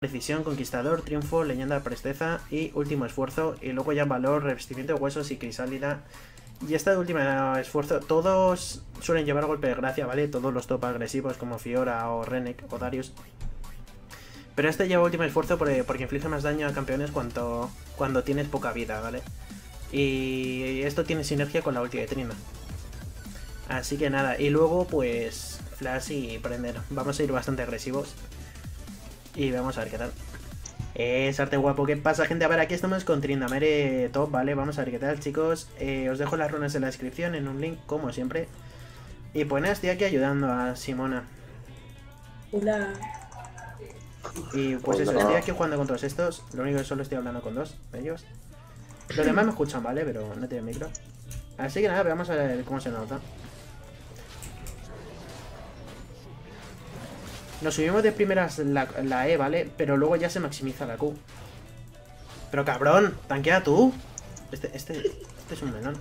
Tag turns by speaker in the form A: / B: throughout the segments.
A: Precisión, Conquistador, Triunfo, Leyenda, Presteza y Último Esfuerzo. Y luego ya Valor, Revestimiento de Huesos y Crisálida. Y esta de último esfuerzo, todos suelen llevar golpe de gracia, ¿vale? Todos los top agresivos como Fiora o Renek o Darius. Pero este lleva último esfuerzo porque, porque inflige más daño a campeones cuando tienes poca vida, ¿vale? Y esto tiene sinergia con la ulti de Trina. Así que nada, y luego pues Flash y Prender. Vamos a ir bastante agresivos. Y vamos a ver qué tal. Es arte guapo, ¿qué pasa gente? A ver, aquí estamos con Trindamere Top, ¿vale? Vamos a ver qué tal chicos. Eh, os dejo las runas en la descripción, en un link, como siempre. Y pues nada, estoy aquí ayudando a Simona.
B: Hola.
A: Y pues eso, estoy aquí jugando con todos estos. Lo único que solo estoy hablando con dos de ellos. Los demás me escuchan, ¿vale? Pero no tienen micro. Así que nada, vamos a ver cómo se nota. Nos subimos de primeras la, E, ¿vale? Pero luego ya se maximiza la Q. Pero cabrón, tanquea tú. Este, este, este es un melón.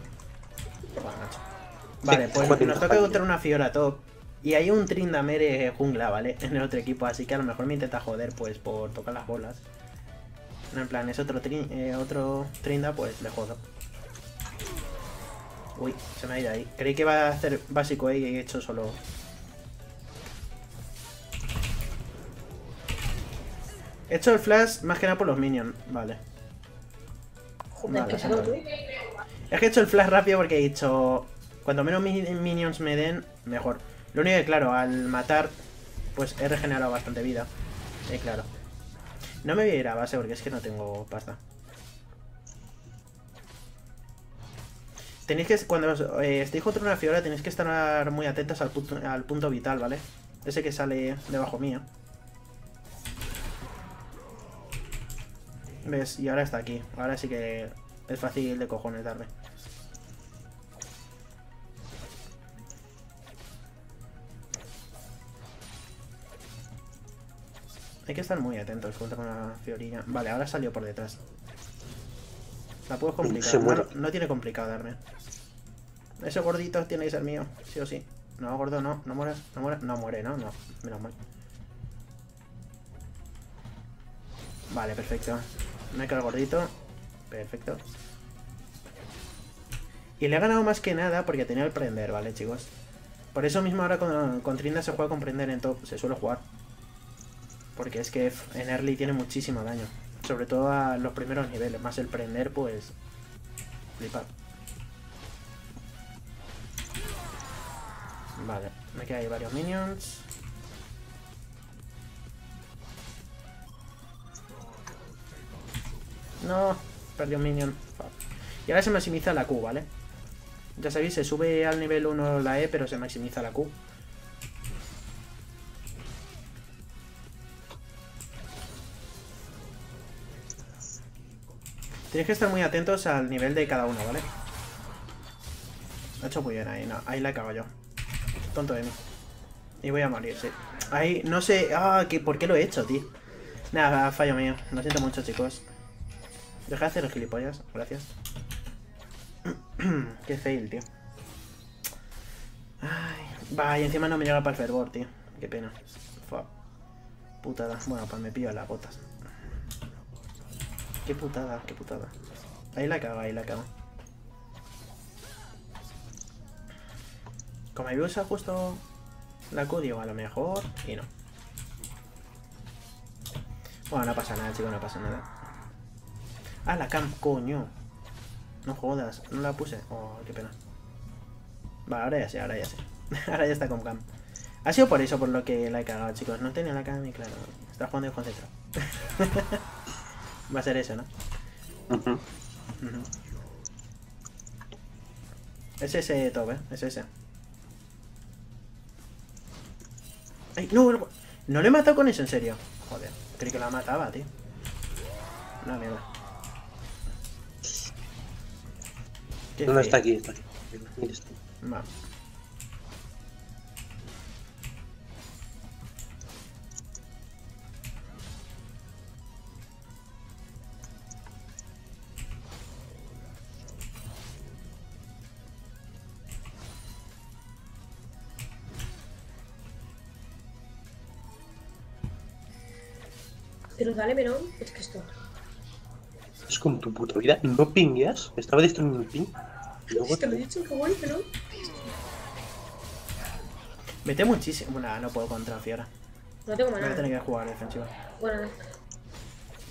A: Vale, pues nos toca encontrar una Fiora top. Y hay un Trindamere jungla, ¿vale? En el otro equipo, así que a lo mejor me intenta joder, pues, por tocar las bolas. en plan, es otro, eh, otro Trinda, pues le jodo. Uy, se me ha ido ahí. Creí que iba a hacer básico ahí y he hecho solo He hecho el flash más que nada por los minions. Vale. es que he hecho el flash rápido porque he dicho... Cuanto menos minions me den, mejor. Lo único que, claro, al matar, pues he regenerado bastante vida. Eh, claro. No me voy a ir a base porque es que no tengo pasta. Tenéis que, cuando eh, estéis contra una fiora, tenéis que estar muy atentos al punto, al punto vital, ¿vale? Ese que sale debajo mío. ¿Ves? Y ahora está aquí. Ahora sí que es fácil de cojones darme. Hay que estar muy atentos contra la fiorilla. Vale, ahora salió por detrás. La puedo complicar. No, tiene complicado darme. Ese gordito tiene que ser mío, sí o sí. No, gordo, no, no mueras, no mueras. No muere, ¿no? No, menos mal. Vale, perfecto. Me queda gordito. Perfecto. Y le he ganado más que nada porque tenía el prender, ¿vale, chicos? Por eso mismo ahora con, con Trinda se juega con prender en top. Se suele jugar. Porque es que en early tiene muchísimo daño. Sobre todo a los primeros niveles. Más el prender, pues... Flipar. Vale, me quedan ahí varios minions. No, perdió un minion. Y ahora se maximiza la Q, ¿vale? Ya sabéis, se sube al nivel 1 la E, pero se maximiza la Q. Tenéis que estar muy atentos al nivel de cada uno, ¿vale? Lo ha hecho muy bien ahí, no, ahí la cago yo. Tonto de mí. Y voy a morir, sí. Ahí, no sé... Ah, ¿por qué lo he hecho, tío? Nada, fallo mío. Lo siento mucho, chicos. Deja de hacer el gilipollas, gracias. Qué fail, tío. Ay, va, y encima no me llega para el fervor, tío. Qué pena. Putada. Bueno, pues me pillo las botas. Qué putada, qué putada. Ahí la cago, ahí la cago. Como me usa justo la código a lo mejor y no. Bueno, no pasa nada, chicos, no pasa nada. Ah, la cam, coño. No jodas, no la puse. Oh, qué pena. Vale, ahora ya sé, ahora ya sé. ahora ya está con cam. Ha sido por eso por lo que la he cagado, chicos. No tenía la cam y claro, está jugando desconcentrado. Va a ser eso, ¿no? Es ese top, ¿eh? Es ese. ¡Ay, no! No le he matado con eso, en serio. Joder, creí que la mataba, tío. Una mierda.
C: No, no, está aquí, está aquí.
A: Mira, está. Vale.
B: Pero dale, Verón, es que esto.
C: Es con tu puta vida. No pingueas. Estaba destruyendo el ping. luego
B: Te lo he dicho que voy, Melón.
A: Mete muchísimo. Nah, no puedo contra Fiora.
B: No tengo
A: Voy a tener
B: manera.
A: que jugar defensiva.
B: Bueno,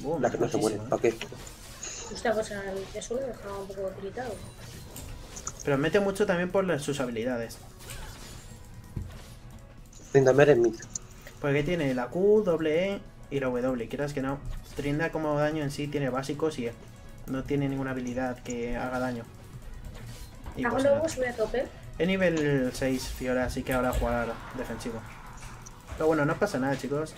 A: Boom,
C: La que no se muere. ¿Para qué?
B: esta cosa de eso me dejaba un poco gritado.
A: Pero mete mucho también por las- sus habilidades.
C: Trindamer en mid.
A: Porque tiene la Q, doble E y la W. Quieras que no. Trinda como daño en sí tiene básicos y. No tiene ninguna habilidad que haga daño. Y
B: Hago luego, sube a tope.
A: Es nivel 6 Fiora, así que ahora jugar defensivo. Pero bueno, no pasa nada, chicos.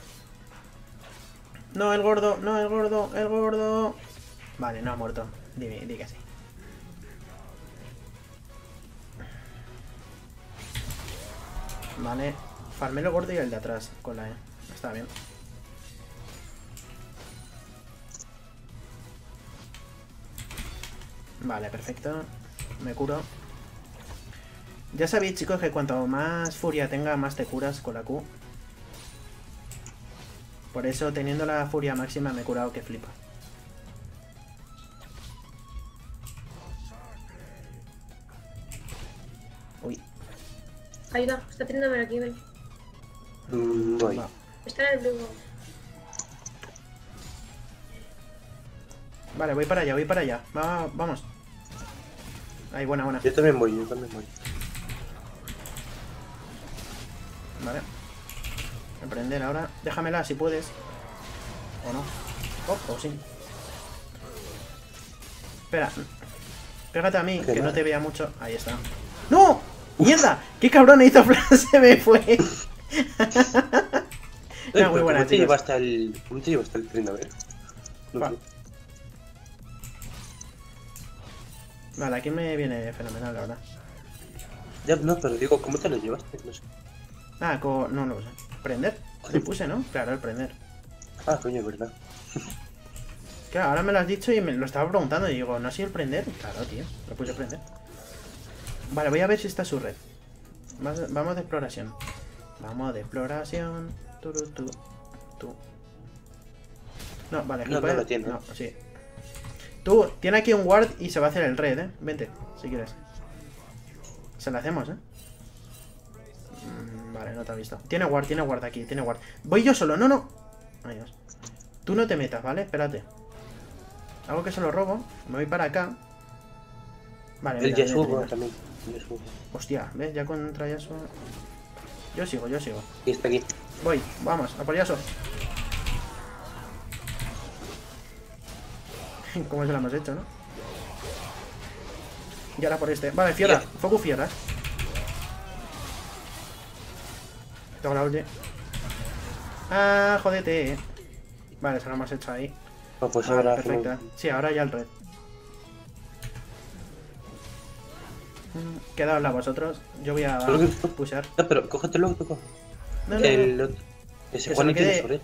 A: No, el gordo, no, el gordo, el gordo. Vale, no ha muerto. Dime, di que sí. Vale, farmelo gordo y el de atrás con la E. Está bien. Vale, perfecto. Me curo. Ya sabéis, chicos, que cuanto más furia tenga, más te curas con la Q. Por eso, teniendo la furia máxima, me he curado que flipa. Uy,
B: Ayuda, está teniéndome aquí, ven.
C: Mm,
A: va.
B: Está en el blue.
A: Vale, voy para allá, voy para allá. Va, vamos. Ahí, buena, buena.
C: Yo también voy, yo también voy.
A: Vale. Emprender ahora. Déjamela si puedes. O no. Oh, o sí. Espera. Pégate a mí,
C: Que
A: no
C: no.
A: te vea mucho. Ahí está. ¡No! ¡Mierda! ¡Qué cabrón hizo Flash! Se me fue. No, muy buena,
C: ¿Cómo te lleva hasta el. ¿Cómo te lleva hasta el Trindamer? No
A: Va.
C: sé.
A: Vale, aquí me viene fenomenal, la verdad.
C: Ya, no, pero digo, ¿cómo te lo llevaste? No sé.
A: Ah, co- no, no lo sé. ¿Prender? Le puse, ¿no? Claro, el prender.
C: Ah, coño, es verdad.
A: Claro, ahora me lo has dicho y me lo estaba preguntando y digo, ¿no ha sido el prender? Claro, tío, lo puse prender. Vale, voy a ver si está su red. Vamos de exploración. Vamos de exploración. Tu, tu. No, vale,
C: No, no tiene.
A: No, sí. Tú, tiene aquí un ward y se va a hacer el red, ¿eh? Vente, si quieres. Se lo hacemos, ¿eh? Mm, Vale, no te ha visto. Tiene ward, tiene ward aquí, tiene ward. Voy yo solo, no, no. Adiós. Tú no te metas, ¿vale? Espérate. Hago que se lo robo. Me voy para acá. Vale,
C: El Yasuo también. Yasuo.
A: Hostia, ¿ves? Ya contra Yasuo. Yo sigo, yo sigo.
C: Y está aquí.
A: Voy, vamos, a por Yasuo. ¿Cómo se lo hemos hecho, no? Y ahora por este. Vale.
C: Bien.
A: Focus Fiora. Tengo la ulti. Ah, jodete. Vale, se lo hemos hecho ahí.
C: No, pues
A: Ah,
C: ahora.
A: perfecta. Sí, ahora ya el red. Quedaosla vosotros. Yo voy a pushar.
C: No, pero cógetelo, toco.
A: No, no, no.
C: El otro. Ese
A: Que se
C: no
A: lo
C: tiene
A: quede-
C: red.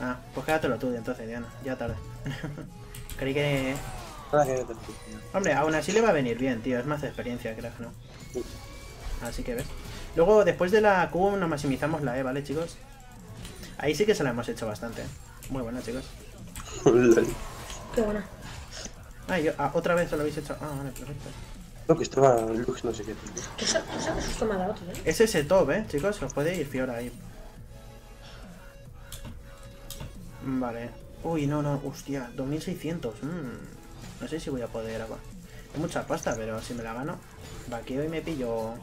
A: Ah, pues quédatelo tú entonces, Diana. Ya tarde. Creí que... Hombre, aún así le va a venir bien, tío. Es más de experiencia, creo que no. Así que ves. Luego, después de la Q, nos maximizamos la E, ¿vale, chicos? Ahí sí que se la hemos hecho bastante. ¿eh? Muy buena, chicos.
B: Qué buena.
A: Ah, yo, ah, otra vez se lo habéis hecho. Ah, vale, perfecto.
C: No, que estaba Lux, no sé qué.
B: ¿Qué susto me ha dado, tío?
A: Es ese top, ¿eh, chicos? Os puede ir Fiora ahí. Vale. Uy, no, no, hostia, 2600. mm. No sé si voy a poder. Es mucha pasta, pero si me la gano, vaqueo y me pillo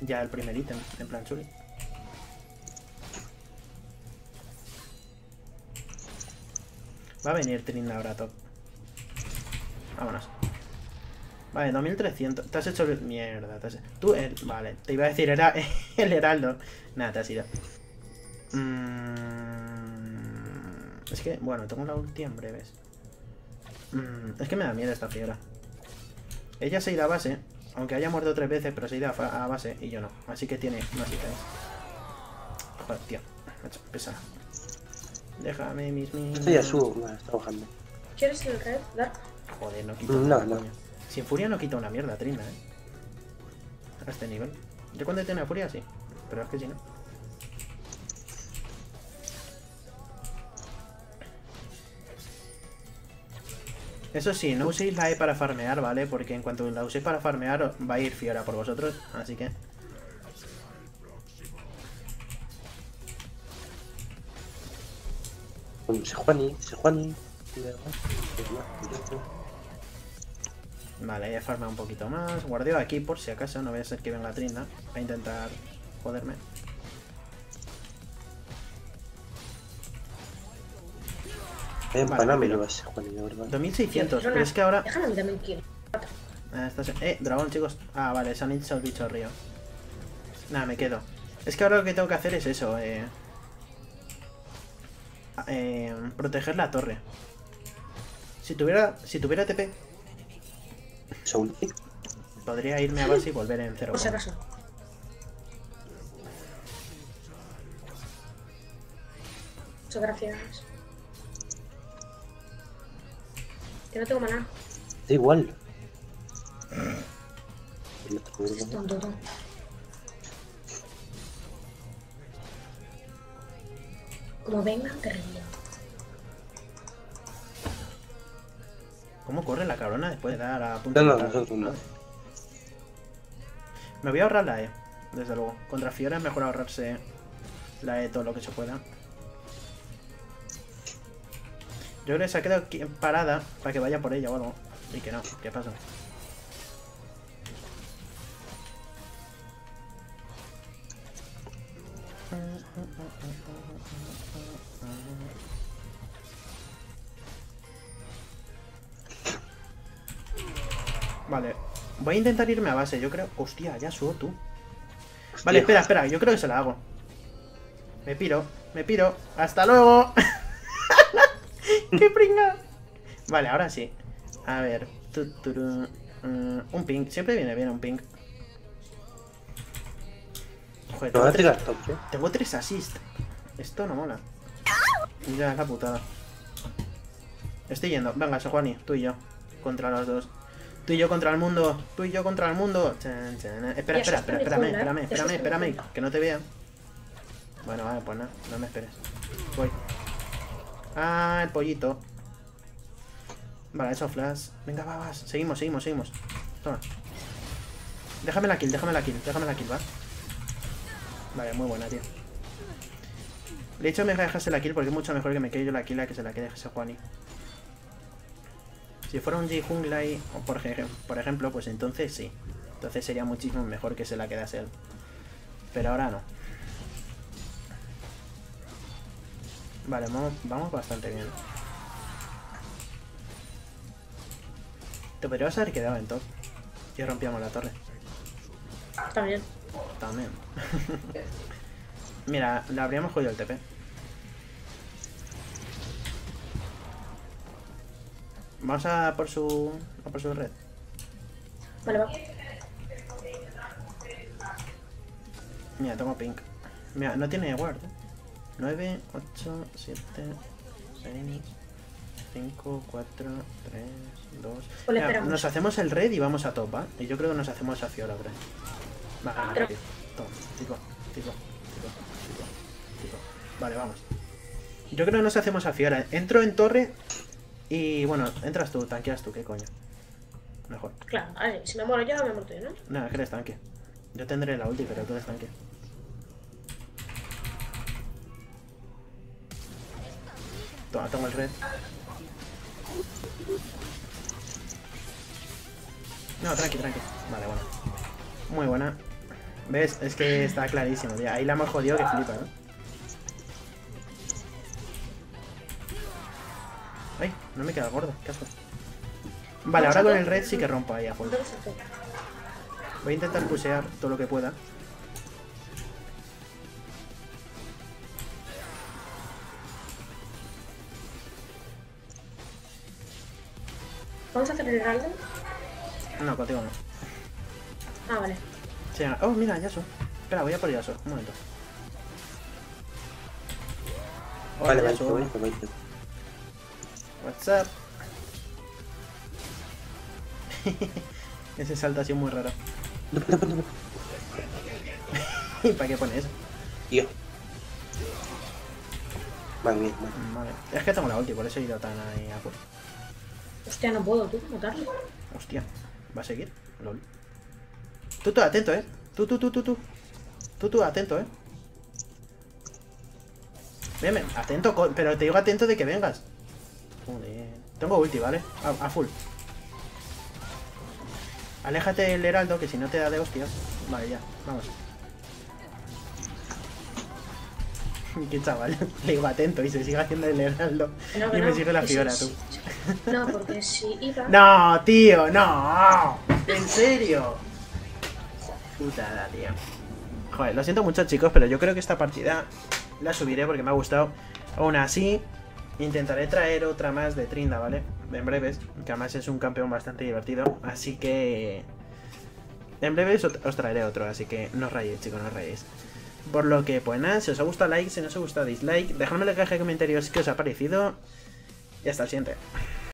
A: ya el primer ítem, en plan chuli. Va a venir Trinda ahora top. Vámonos. Vale, 2300. Te has hecho. Mierda, te has... Tú, el... Vale, te iba a decir, era el heraldo. Nada, te has ido. Mm, Es que, bueno, tengo la ulti en breves. Mm, Es que me da miedo esta piedra. Ella se irá a base, aunque haya muerto tres veces, pero se irá a a base y yo no. Así que tiene más ítems. Joder, tío. Macho, pesa. Déjame mis minions.
C: Este Yasuo, bueno, está bajando.
B: ¿Quieres el red? Dark?
A: Joder, no quita
C: No,
A: nada,
C: no.
A: coño. Sin furia no quita una mierda, Trina, eh. A este nivel. Yo cuando tenía furia sí. Pero es que si no. Eso sí, no uséis la E para farmear, ¿vale? Porque en cuanto la uséis para farmear, va a ir Fiora por vosotros, así que...
C: Se Juani, se Juani.
A: Vale, ya he farmeado un poquito más. Guardeo aquí por si acaso, no voy a ser que venga Trinda. Va a intentar joderme.
C: Ven,
A: Vale,
C: pana, me
A: mira.
C: lo vas, Juani, de verdad.
A: 2600, pero es que ahora...
B: Déjame a mí también quiero.
A: Ah, estás- Eh, dragón, chicos. Ah, vale, se han hinchado el bicho al río. Nada, me quedo. Es que ahora lo que tengo que hacer es eso, eh... eh, proteger la torre. Si tuviera, si tuviera TP,
C: Soul
A: podría irme a base y volver en cero.
B: Por si acaso. Muchas gracias. Que no tengo maná.
C: Da igual. El otro,
B: Es tonto, tonto. Como venga, te reviento.
A: ¿Cómo corre la cabrona después de dar a punto
C: No, no, nosotros no.
A: Me voy a ahorrar la E, desde luego. Contra Fiora es mejor ahorrarse la E todo lo que se pueda. Yo creo que se ha quedado aquí parada para que vaya por ella o algo. Y que no, ¿qué pasa? Vale, voy a intentar irme a base, yo creo... Hostia, ya subo tú. Vale, espera, espera, yo creo que se la hago. Me piro, me piro. ¡Hasta luego! ¡Qué pringa! Vale, ahora sí. A ver. tu, turu, mm, un ping. Siempre viene bien un ping. Joder,
C: Te voy
A: tengo
C: a
A: tres,
C: ¿eh?
A: tengo tres assists. Esto no mola. Ya es la putada. Estoy yendo. Venga, Sejuani, tú y yo. Contra los dos. Tú y yo contra el mundo. Tú y yo contra el mundo. Chan, chan. Espera, espera,
B: es
A: espera, espérame, espérame, espérame, espérame. Que no te vea. Bueno, vale, pues nada, no me esperes. Voy. Ah, el pollito. Vale, eso flash. Venga, va, vas. Seguimos, seguimos, seguimos. Toma. Déjame la kill, déjame la kill, déjame la kill, va. Vale, muy buena, tío. De hecho, me dejarse la kill porque es mucho mejor que me quede yo la kill a que se la quede ese Juani. Si fuera un G jungla ahí, o por, por ejemplo, pues entonces sí. Entonces sería muchísimo mejor que se la quedase él. Pero ahora no. Vale, vamos, vamos bastante bien. Te podrías haber quedado en top. Y rompíamos la torre.
B: También.
A: También. Mira, le habríamos jodido el TP. Vamos a por su. a por su red.
B: Vale, va.
A: Mira, tengo pink. Mira, no tiene guard. ¿eh? 9, 8, 7, 6, 5, 4, 3, 2.
B: Pues le
A: Mira, nos hacemos el red y vamos a top, ¿va? Y yo creo que nos hacemos a Fiora, bro. Vale, vale,
B: Pero-
A: tío. Toma, tipo, tipo, tipo, tipo, tipo. Vale, vamos. Yo creo que nos hacemos a Fiora. Entro en torre y bueno, entras tú, tanqueas tú, ¿qué coño? Mejor.
B: Claro, a ver, si me muero yo, me muero yo, ¿no?
A: No, es que eres tanque. Yo tendré la ulti, pero tú eres tanque. Toma, tomo el red. No, tranqui, tranqui. Vale, bueno. Muy buena. ¿Ves? Es que está clarísimo, tío. Ahí la hemos jodido que flipa, ¿no? Ay, no me queda gordo, qué asco. Vale, ahora con el red sí que rompo ahí a
B: esto.
A: Voy a intentar pusear todo lo que pueda.
B: Vamos a hacer el heraldo.
A: No, contigo no.
B: Ah, vale.
A: Sí, oh, mira, Yasuo. Espera, voy a por Yasuo. Un momento. Hola,
C: Vale, vale,
A: Yasuo.
C: voy, voy, voy.
A: What's up? Ese salto ha sido muy raro. ¿Y para qué pones eso?
C: Tío. Madre mía, madre.
A: Vale. Es que tengo la ulti, por eso he ido tan ahí a por.
B: Hostia, no puedo, tú, matarle.
A: Hostia, va a seguir. Lol. Tú, tú, atento, eh. Tú, tú, tú, tú, tú. Tú, tú, atento, eh. Ven, atento, pero te digo atento de que vengas. Joder. Tengo ulti, ¿vale? A, a full. Aléjate del heraldo, que si no te da de hostias. Vale, ya, vamos. Qué chaval, le digo atento y se sigue haciendo el heraldo.
B: No,
A: y me
B: no,
A: sigue la fiora, tú.
B: No, porque si iba.
A: No, tío, no. ¿En serio? Putada, tío. Joder, lo siento mucho, chicos, pero yo creo que esta partida la subiré porque me ha gustado. Aún así, intentaré traer otra más de Trinda, ¿vale? En breves, que además es un campeón bastante divertido. Así que... En breves os traeré otro, así que no os rayéis, chicos, no os rayéis. Por lo que, pues nada, si os ha gustado like, si no os ha gustado dislike, dejadme en la caja de comentarios qué os ha parecido. Y hasta el siguiente.